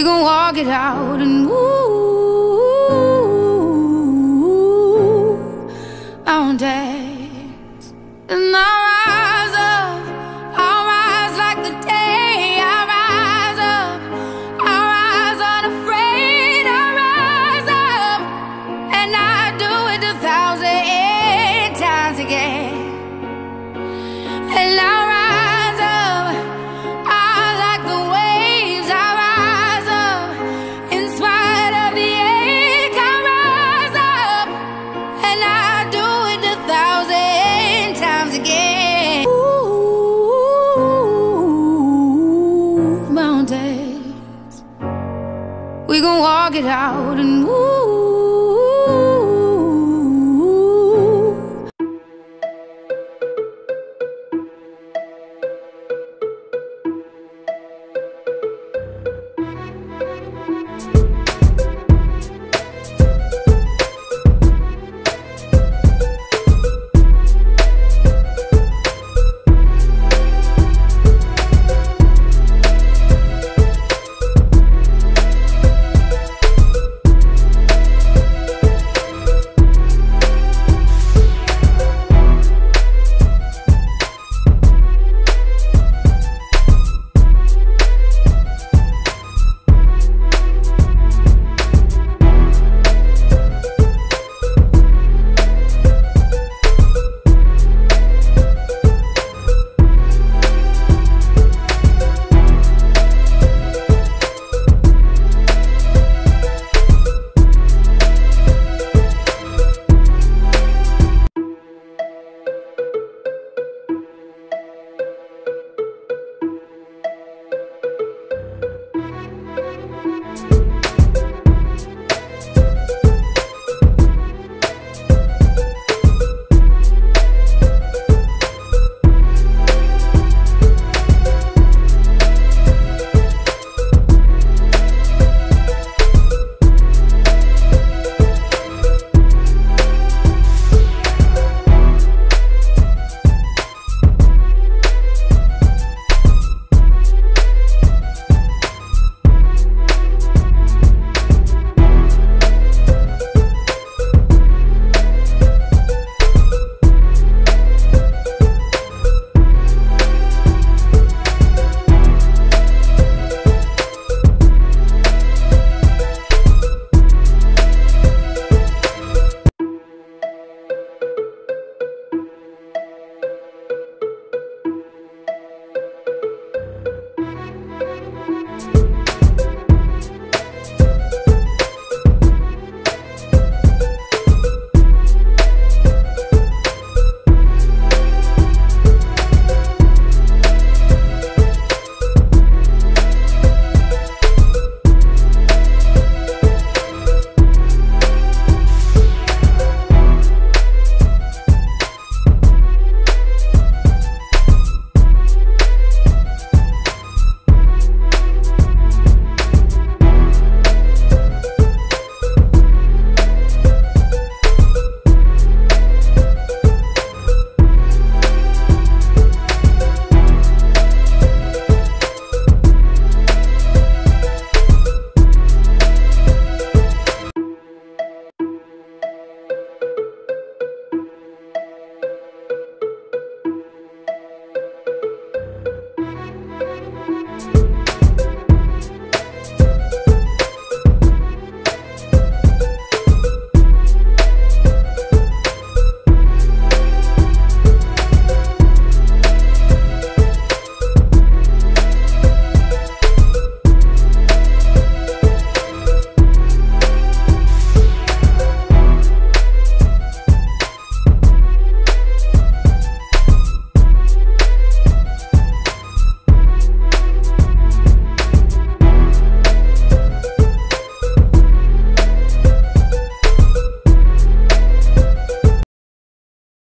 We gon' walk it out and move mountains. And I rise up, I rise like the day. I rise up, I rise unafraid. I rise up, and I do it a thousand times again. we gon' walk it out and move.